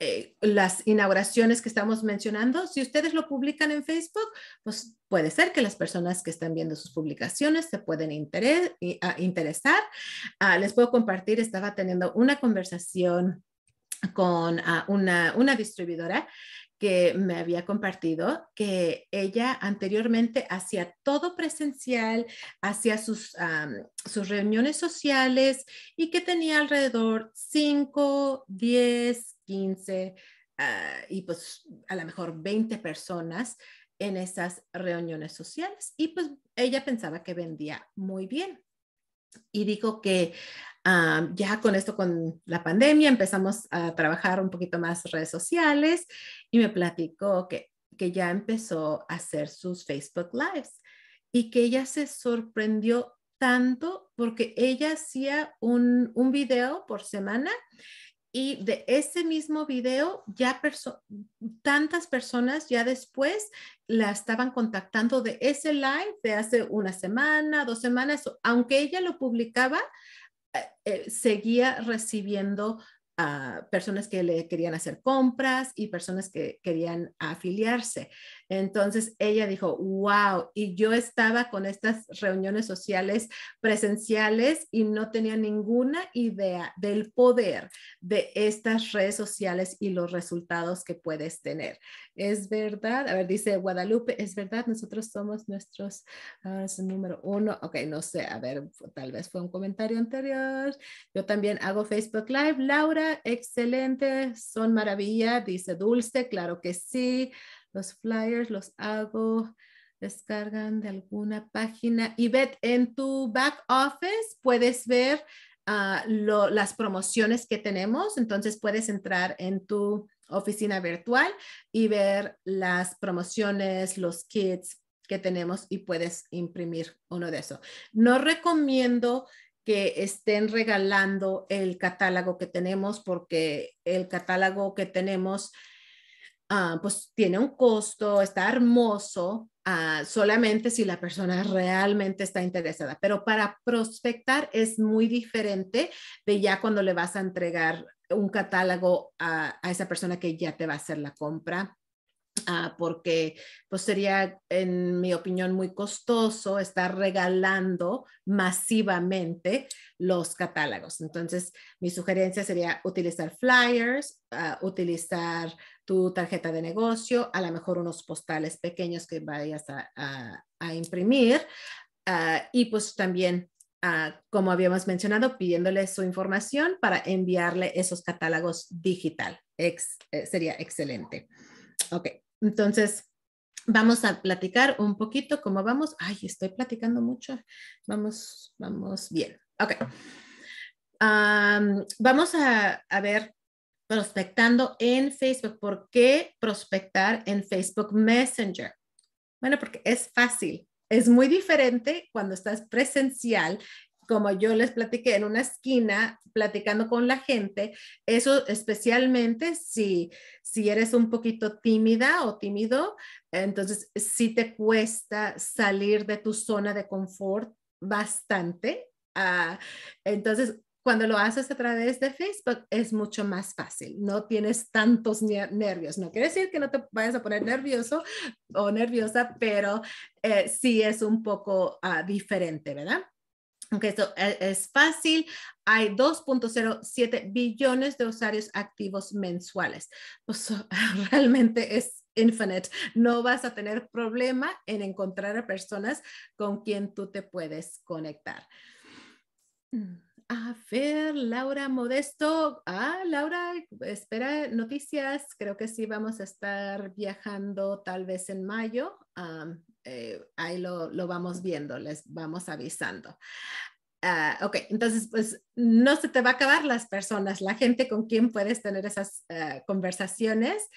Speaker 1: Eh, las inauguraciones que estamos mencionando, si ustedes lo publican en Facebook, pues puede ser que las personas que están viendo sus publicaciones se pueden ah, interesar. Ah, les puedo compartir, estaba teniendo una conversación con ah, una, una distribuidora que me había compartido que ella anteriormente hacía todo presencial, hacía sus, sus reuniones sociales y que tenía alrededor 5, 10, 15 y pues a lo mejor 20 personas en esas reuniones sociales y pues ella pensaba que vendía muy bien. Y dijo que ya con esto, con la pandemia, empezamos a trabajar un poquito más redes sociales y me platicó que, que ya empezó a hacer sus Facebook Lives y que ella se sorprendió tanto porque ella hacía un, un video por semana y de ese mismo video ya tantas personas ya después la estaban contactando de ese live de hace una semana, dos semanas, aunque ella lo publicaba, eh, eh, seguía recibiendo a personas que le querían hacer compras y personas que querían afiliarse. Entonces ella dijo, wow, y yo estaba con estas reuniones sociales presenciales y no tenía ninguna idea del poder de estas redes sociales y los resultados que puedes tener. Es verdad, a ver, dice Guadalupe, es verdad, nosotros somos nuestros, uh, número uno, ok, no sé, a ver, tal vez fue un comentario anterior. Yo también hago Facebook Live. Laura, excelente, son maravilla, dice Dulce, claro que sí los flyers los hago descargan de alguna página. Y ve en tu back office puedes ver ah, las promociones que tenemos. Entonces puedes entrar en tu oficina virtual y ver las promociones, los kits que tenemos y puedes imprimir uno de esos. No recomiendo que estén regalando el catálogo que tenemos porque el catálogo que tenemos ah, pues tiene un costo, está hermoso, ah, solamente si la persona realmente está interesada. Pero para prospectar es muy diferente de ya cuando le vas a entregar un catálogo a, esa persona que ya te va a hacer la compra Ah, porque pues sería, en mi opinión, muy costoso estar regalando masivamente los catálogos. Entonces, mi sugerencia sería utilizar flyers, utilizar tu tarjeta de negocio, a lo mejor unos postales pequeños que vayas a, imprimir ah, y pues también como habíamos mencionado, pidiéndole su información para enviarle esos catálogos digital. Eh, sería excelente. Ok, entonces, vamos a platicar un poquito cómo vamos. Ay, estoy platicando mucho. Vamos, vamos bien. Ok. vamos a, ver prospectando en Facebook. ¿Por qué prospectar en Facebook Messenger? Bueno, porque es fácil. Es muy diferente cuando estás presencial como yo les platiqué en una esquina, platicando con la gente, eso especialmente si, si eres un poquito tímida o tímido, entonces sí te cuesta salir de tu zona de confort bastante. Ah, entonces, cuando lo haces a través de Facebook es mucho más fácil, no tienes tantos nervios. No quiere decir que no te vayas a poner nervioso o nerviosa, pero eh, sí es un poco ah, diferente, ¿verdad? Aunque esto es fácil, hay 2.07 billones de usuarios activos mensuales. Pues realmente es infinite. No vas a tener problema en encontrar a personas con quien tú te puedes conectar. A ver, Laura Modesto. Ah, Laura, espera noticias. Creo que sí vamos a estar viajando tal vez en mayo. Eh, ahí lo, lo, vamos viendo, les vamos avisando. Uh, ok, entonces, pues no se te va a acabar las personas, la gente con quien puedes tener esas uh, conversaciones.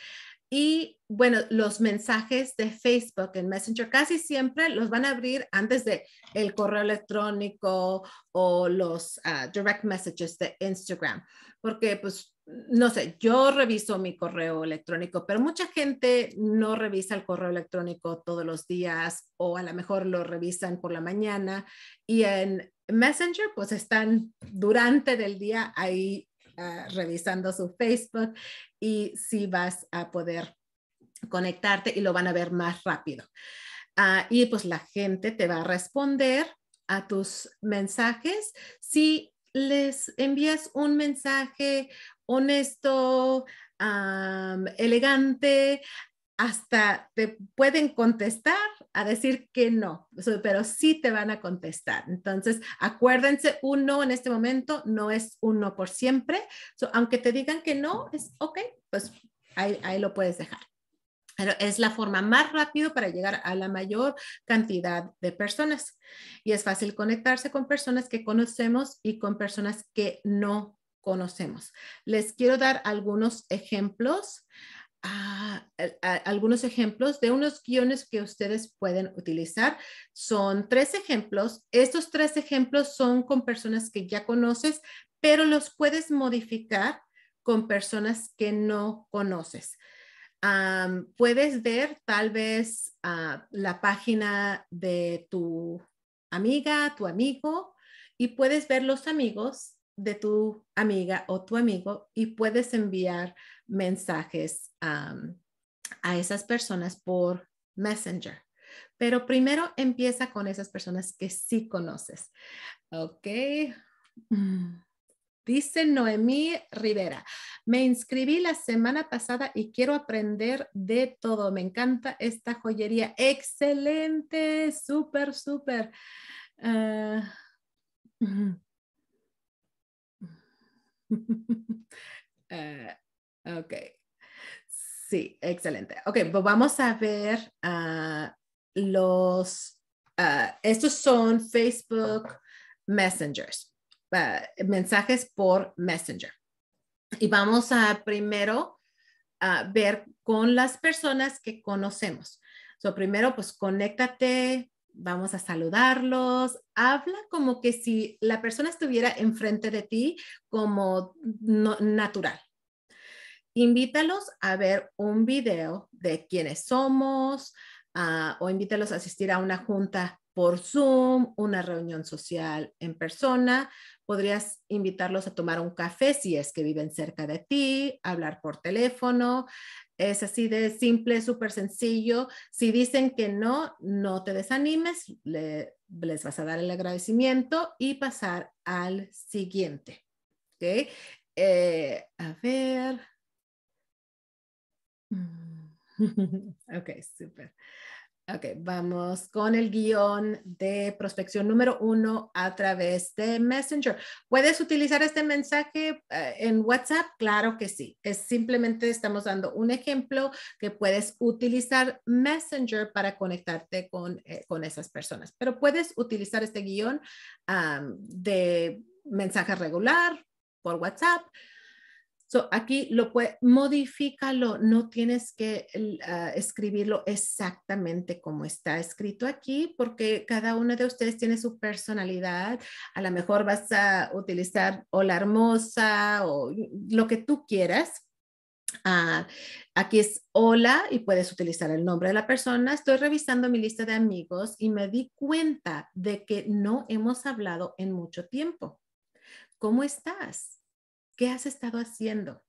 Speaker 1: Y bueno, los mensajes de Facebook en Messenger casi siempre los van a abrir antes de el correo electrónico o los uh, direct messages de Instagram, porque pues no sé, yo reviso mi correo electrónico, pero mucha gente no revisa el correo electrónico todos los días o a lo mejor lo revisan por la mañana y en Messenger pues están durante el día ahí ah, revisando su Facebook y si vas a poder conectarte y lo van a ver más rápido. Ah, y pues la gente te va a responder a tus mensajes si les envías un mensaje honesto, elegante, hasta te pueden contestar a decir que no, pero sí te van a contestar. Entonces, acuérdense, un no en este momento no es un no por siempre. aunque te digan que no, es ok, pues ahí, ahí lo puedes dejar. Pero es la forma más rápida para llegar a la mayor cantidad de personas. Y es fácil conectarse con personas que conocemos y con personas que no conocemos. Les quiero dar algunos ejemplos, ah, algunos ejemplos de unos guiones que ustedes pueden utilizar. Son tres ejemplos. Estos tres ejemplos son con personas que ya conoces, pero los puedes modificar con personas que no conoces. puedes ver tal vez ah, la página de tu amiga, tu amigo, y puedes ver los amigos de tu amiga o tu amigo y puedes enviar mensajes a esas personas por Messenger. Pero primero empieza con esas personas que sí conoces. Ok. Dice Noemí Rivera, me inscribí la semana pasada y quiero aprender de todo. Me encanta esta joyería. Excelente, súper, súper. Eh, ok. Sí, excelente. Ok, pues vamos a ver, ah, los, ah, estos son Facebook Messengers, ah, mensajes por Messenger. Y vamos a primero ver con las personas que conocemos. So, primero, pues conéctate, vamos a saludarlos, habla como que si la persona estuviera enfrente de ti como natural. Invítalos a ver un video de quiénes somos uh, o invítalos a asistir a una junta por Zoom, una reunión social en persona. Podrías invitarlos a tomar un café si es que viven cerca de ti, hablar por teléfono. Es así de simple, súper sencillo. Si dicen que no, no te desanimes, les vas a dar el agradecimiento y pasar al siguiente. ¿Okay? Eh, a ver. ok, súper. Ok, vamos con el guion de prospección número uno a través de Messenger. ¿Puedes utilizar este mensaje eh, en WhatsApp? Claro que sí. Es simplemente estamos dando un ejemplo que puedes utilizar Messenger para conectarte con, eh, con esas personas. Pero puedes utilizar este guion de mensaje regular por WhatsApp So, aquí lo puede, modifícalo, no tienes que ah, escribirlo exactamente como está escrito aquí, porque cada uno de ustedes tiene su personalidad. A lo mejor vas a utilizar hola hermosa o lo que tú quieras. Ah, aquí es hola y puedes utilizar el nombre de la persona. Estoy revisando mi lista de amigos y me di cuenta de que no hemos hablado en mucho tiempo. ¿Cómo estás? ¿Qué has estado haciendo?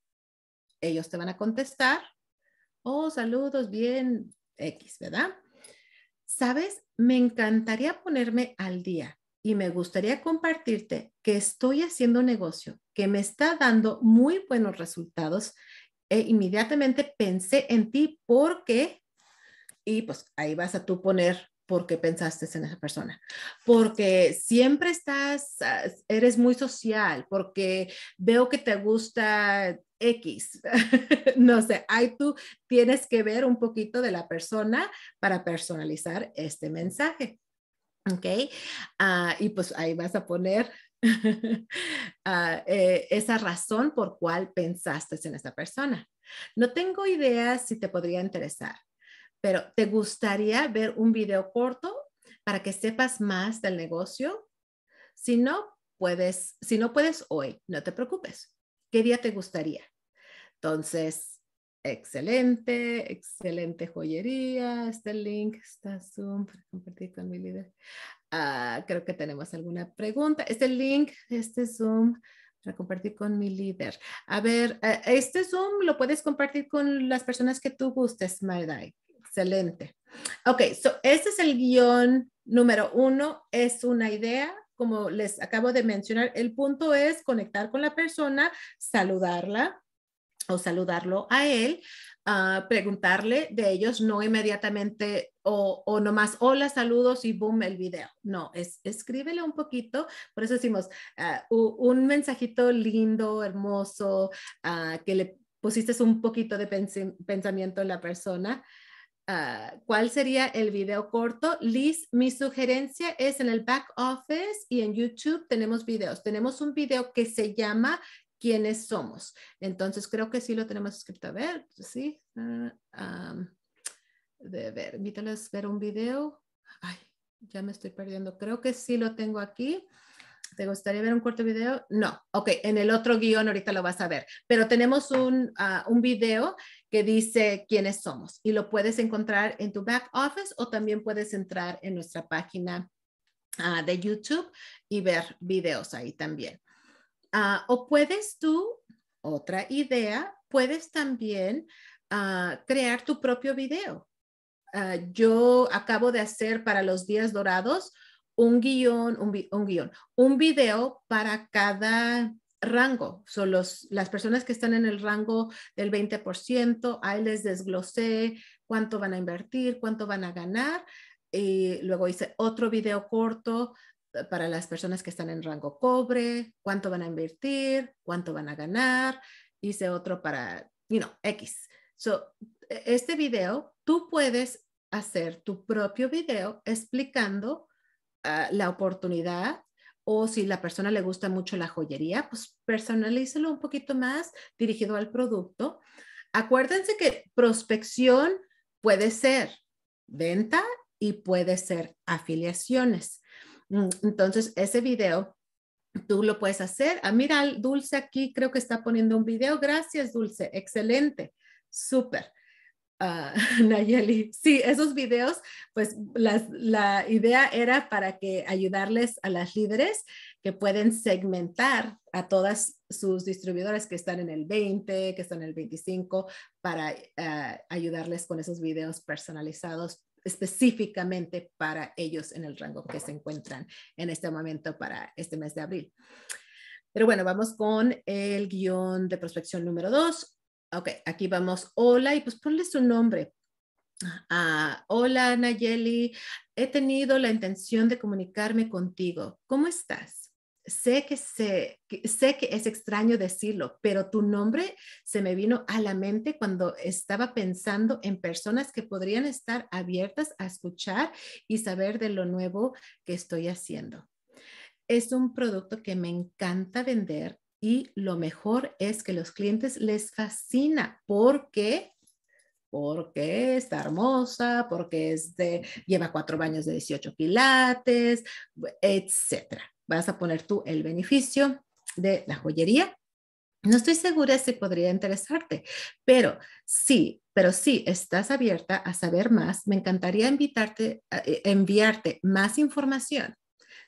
Speaker 1: Ellos te van a contestar, oh, saludos, bien, X, ¿verdad? Sabes, me encantaría ponerme al día y me gustaría compartirte que estoy haciendo un negocio que me está dando muy buenos resultados e inmediatamente pensé en ti porque, y pues ahí vas a tú poner porque pensaste en esa persona, porque siempre estás, ah, eres muy social, porque veo que te gusta X, no sé, ahí tú tienes que ver un poquito de la persona para personalizar este mensaje. ¿Ok? Ah, y pues ahí vas a poner ah, eh, esa razón por cual pensaste en esa persona. No tengo idea si te podría interesar pero ¿te gustaría ver un video corto para que sepas más del negocio? Si no puedes, si no puedes hoy, no te preocupes. ¿Qué día te gustaría? Entonces, excelente, excelente joyería. Este link está Zoom para compartir con mi líder. Ah, creo que tenemos alguna pregunta. Este link, este Zoom para compartir con mi líder. A ver, eh, este Zoom lo puedes compartir con las personas que tú gustes, Maydai. Excelente. Ok, so este es el guion número uno. Es una idea, como les acabo de mencionar. El punto es conectar con la persona, saludarla o saludarlo a él, uh, preguntarle de ellos, no inmediatamente o, o nomás hola, saludos y boom, el video. No, es escríbele un poquito. Por eso decimos uh, un mensajito lindo, hermoso, uh, que le pusiste un poquito de pensamiento en la persona. Ah, cuál sería el video corto. Liz, mi sugerencia es en el back office y en YouTube tenemos videos. Tenemos un video que se llama ¿Quiénes somos? Entonces creo que sí lo tenemos escrito. A ver, sí. Uh, de ver, a ver un video. Ay, ya me estoy perdiendo. Creo que sí lo tengo aquí. ¿Te gustaría ver un corto video? No. Ok, en el otro guion ahorita lo vas a ver. Pero tenemos un, uh, un video que dice quiénes somos y lo puedes encontrar en tu back office o también puedes entrar en nuestra página uh, de YouTube y ver videos ahí también. Uh, o puedes tú, otra idea, puedes también crear tu propio video. yo acabo de hacer para los días dorados un guion, un, guion, un video para cada rango. Son los, las personas que están en el rango del 20%, ahí les desglosé cuánto van a invertir, cuánto van a ganar. Y luego hice otro video corto eh, para las personas que están en rango cobre, cuánto van a invertir, cuánto van a ganar. Hice otro para, you know, X. So, e, este video tú puedes hacer tu propio video explicando ah, la oportunidad o si la persona le gusta mucho la joyería, pues personalícelo un poquito más dirigido al producto. Acuérdense que prospección puede ser venta y puede ser afiliaciones. Mm, entonces, ese video tú lo puedes hacer. Ah, mira, Dulce aquí creo que está poniendo un video. Gracias, Dulce. Excelente. Súper. Uh, Nayeli, sí, esos videos, pues la idea era para que ayudarles a las líderes que pueden segmentar a todas sus distribuidores que están en el 20, que están en el 25, para uh, ayudarles con esos videos personalizados específicamente para ellos en el rango que se encuentran en este momento para este mes de abril. Pero bueno, vamos con el guion de prospección número dos. Ok, aquí vamos. Hola, y pues ponle su nombre. Ah, hola, Nayeli. He tenido la intención de comunicarme contigo. ¿Cómo estás? sé que, sé que es extraño decirlo, pero tu nombre se me vino a la mente cuando estaba pensando en personas que podrían estar abiertas a escuchar y saber de lo nuevo que estoy haciendo. Es un producto que me encanta vender y lo mejor es que los clientes les fascina porque porque está hermosa, porque es de, lleva cuatro baños de 18 pilates, etcétera vas a poner tú el beneficio de la joyería. No estoy segura si podría interesarte, pero sí, pero sí estás abierta a saber más. Me encantaría invitarte, eh, enviarte más información.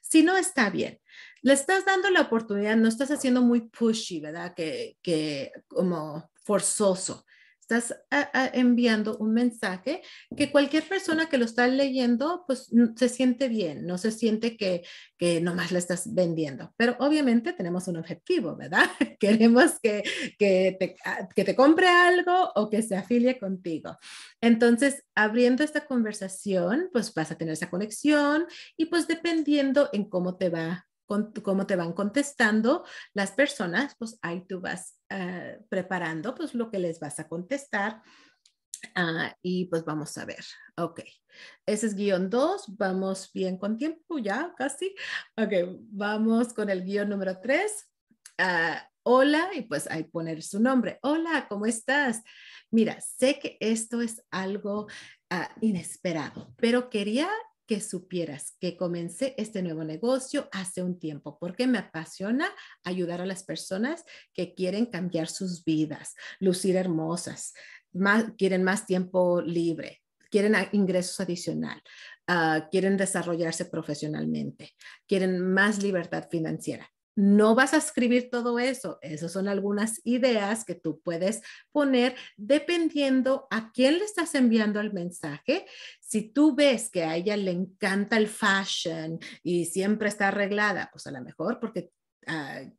Speaker 1: Si no está bien, le estás dando la oportunidad, no estás haciendo muy pushy, ¿verdad? Que, que como forzoso. Estás enviando un mensaje que cualquier persona que lo está leyendo, pues se siente bien, no se siente que, que nomás le estás vendiendo. Pero obviamente tenemos un objetivo, ¿verdad? Queremos que, que, te, ah, que te compre algo o que se afilie contigo. Entonces, abriendo esta conversación, pues vas a tener esa conexión y pues dependiendo en cómo te va cómo te van contestando las personas, pues ahí tú vas eh, preparando pues lo que les vas a contestar. Ah, y pues vamos a ver. Ok, ese es guion 2. Vamos bien con tiempo, ya casi. Ok, vamos con el guion número 3. Ah, hola, y pues ahí poner su nombre. Hola, ¿cómo estás? Mira, sé que esto es algo ah, inesperado, pero quería que supieras que comencé este nuevo negocio hace un tiempo porque me apasiona ayudar a las personas que quieren cambiar sus vidas, lucir hermosas, quieren más tiempo libre, quieren ingresos adicional, ah, quieren desarrollarse profesionalmente, quieren más libertad financiera. No vas a escribir todo eso. Esas son algunas ideas que tú puedes poner dependiendo a quién le estás enviando el mensaje. Si tú ves que a ella le encanta el fashion y siempre está arreglada, pues a lo mejor porque, uh,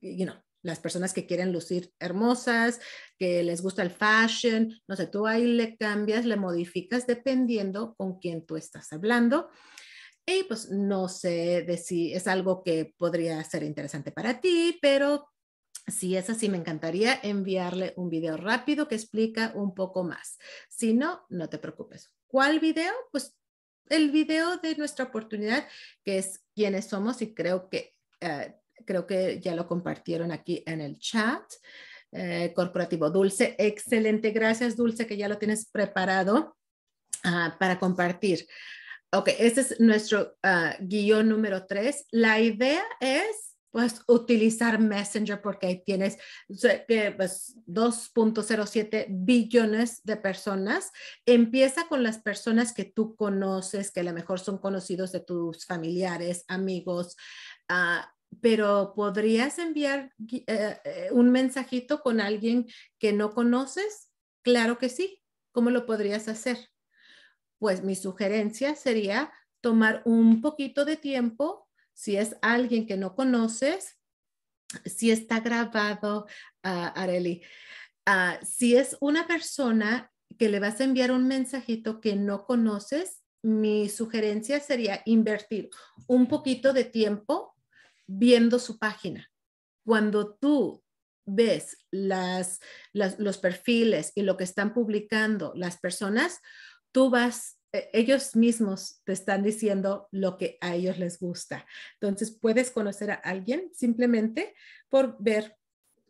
Speaker 1: las personas que quieren lucir hermosas, que les gusta el fashion, no sé, tú ahí le cambias, le modificas dependiendo con quién tú estás hablando. Y pues no sé de si es algo que podría ser interesante para ti, pero si es así, me encantaría enviarle un video rápido que explica un poco más. Si no, no te preocupes. ¿Cuál video? Pues el video de nuestra oportunidad, que es quiénes somos y creo que, eh, creo que ya lo compartieron aquí en el chat. Eh, corporativo Dulce, excelente. Gracias, Dulce, que ya lo tienes preparado ah, para compartir. Ok, este es nuestro uh, guion número tres. La idea es, pues, utilizar Messenger porque ahí tienes pues, 2.07 billones de personas. Empieza con las personas que tú conoces, que a lo mejor son conocidos de tus familiares, amigos, uh, pero podrías enviar uh, un mensajito con alguien que no conoces. Claro que sí. ¿Cómo lo podrías hacer? Pues mi sugerencia sería tomar un poquito de tiempo, si es alguien que no conoces, si está grabado, uh, Areli, ah, si es una persona que le vas a enviar un mensajito que no conoces, mi sugerencia sería invertir un poquito de tiempo viendo su página. Cuando tú ves las, los perfiles y lo que están publicando las personas, tú vas ellos mismos te están diciendo lo que a ellos les gusta. Entonces, puedes conocer a alguien simplemente por ver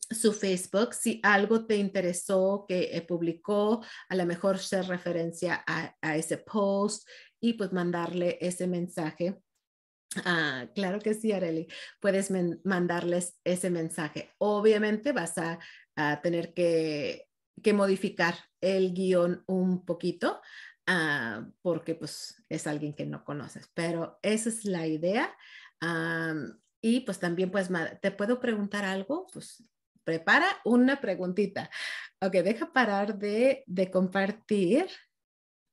Speaker 1: su Facebook, si algo te interesó que publicó, a lo mejor ser referencia a, a ese post y pues mandarle ese mensaje Ah, claro que sí, Areli. Puedes mandarles ese mensaje. Obviamente vas a, tener que, modificar el guion un poquito ah, porque pues es alguien que no conoces, pero esa es la idea. y pues también pues te puedo preguntar algo, pues prepara una preguntita. Ok, deja parar de, de compartir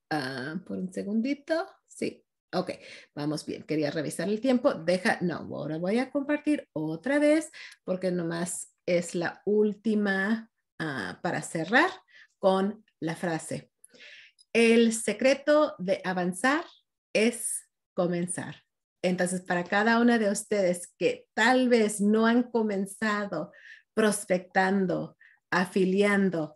Speaker 1: ah, por un segundito. Sí, Ok, vamos bien. Quería revisar el tiempo. Deja, no, ahora voy a compartir otra vez porque nomás es la última ah, para cerrar con la frase. El secreto de avanzar es comenzar. Entonces, para cada una de ustedes que tal vez no han comenzado prospectando, afiliando,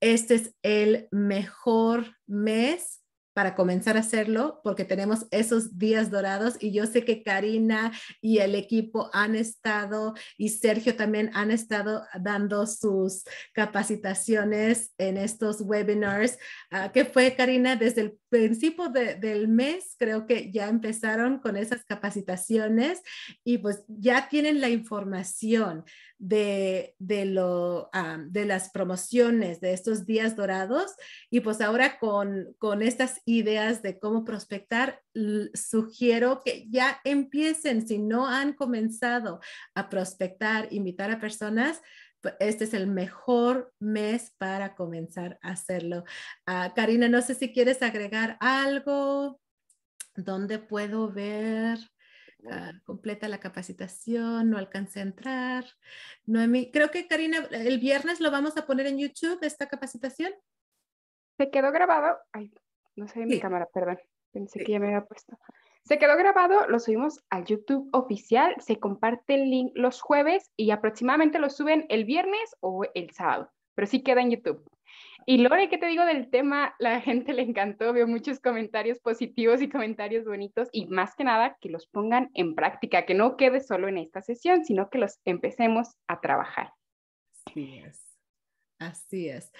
Speaker 1: este es el mejor mes para comenzar a hacerlo porque tenemos esos días dorados y yo sé que Karina y el equipo han estado y Sergio también han estado dando sus capacitaciones en estos webinars. Uh, ¿Qué fue, Karina? Desde el principio del mes creo que ya empezaron con esas capacitaciones y pues ya tienen la información de, de, lo, de las promociones de estos días dorados y pues ahora con, con estas ideas de cómo prospectar, sugiero que ya empiecen, si no han comenzado a prospectar, invitar a personas, este es el mejor mes para comenzar a hacerlo. Ah, Karina, no sé si quieres agregar algo. ¿Dónde puedo ver? Ah, completa la capacitación, no alcancé a entrar. Noemí, creo que Karina, el viernes lo vamos a poner en YouTube, esta capacitación.
Speaker 2: Se quedó grabado. Ay, no sé mi cámara, perdón. Pensé que ya me había puesto. Se quedó grabado, lo subimos al YouTube oficial, se comparte el link los jueves y aproximadamente lo suben el viernes o el sábado, pero sí queda en YouTube. Y Lore, ¿qué te digo del tema? La gente le encantó, veo muchos comentarios positivos y comentarios bonitos y más que nada que los pongan en práctica, que no quede solo en esta sesión, sino que los empecemos a trabajar.
Speaker 1: Así es. Así es.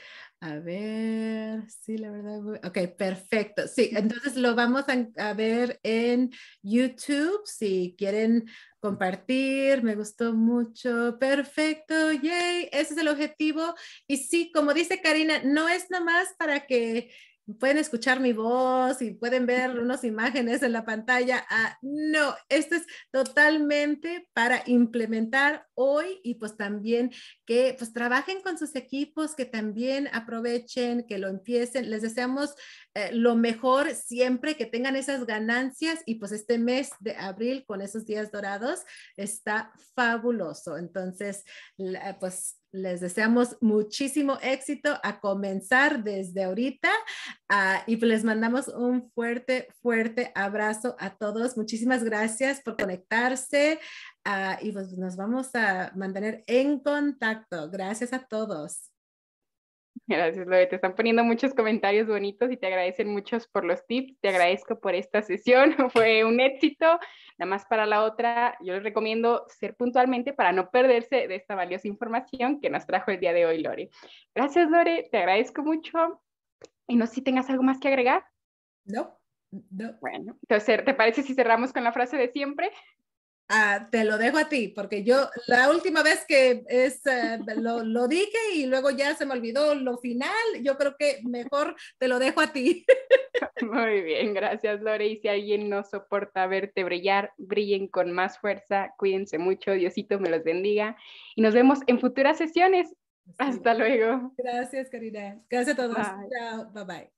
Speaker 1: A ver, sí, la verdad. Ok, perfecto. Sí, entonces lo vamos a, ver en YouTube. Si quieren compartir, me gustó mucho. Perfecto, yay, ese es el objetivo. Y sí, como dice Karina, no es nomás para que pueden escuchar mi voz y pueden ver unas imágenes en la pantalla. Ah, no, esto es totalmente para implementar hoy y pues también que pues trabajen con sus equipos, que también aprovechen, que lo empiecen. Les deseamos eh, lo mejor siempre, que tengan esas ganancias y pues este mes de abril con esos días dorados está fabuloso. Entonces, pues les deseamos muchísimo éxito a comenzar desde ahorita ah, y pues les mandamos un fuerte, fuerte abrazo a todos. Muchísimas gracias por conectarse ah, y pues nos vamos a mantener en contacto. Gracias a todos.
Speaker 2: Gracias, Lore. Te están poniendo muchos comentarios bonitos y te agradecen muchos por los tips. Te agradezco por esta sesión. Fue un éxito. Nada más para la otra, yo les recomiendo ser puntualmente para no perderse de esta valiosa información que nos trajo el día de hoy, Lore. Gracias, Lore. Te agradezco mucho. Y no sé si tengas algo más que agregar.
Speaker 1: No, no.
Speaker 2: Bueno, entonces, ¿te parece si cerramos con la frase de siempre?
Speaker 1: Ah, te lo dejo a ti, porque yo la última vez que es, eh, lo, lo, dije y luego ya se me olvidó lo final, yo creo que mejor te lo dejo a ti.
Speaker 2: Muy bien, gracias Lore. Y si alguien no soporta verte brillar, brillen con más fuerza, cuídense mucho, Diosito me los bendiga y nos vemos en futuras sesiones. Hasta luego.
Speaker 1: Gracias, Karina. Gracias a todos. Chao, bye bye.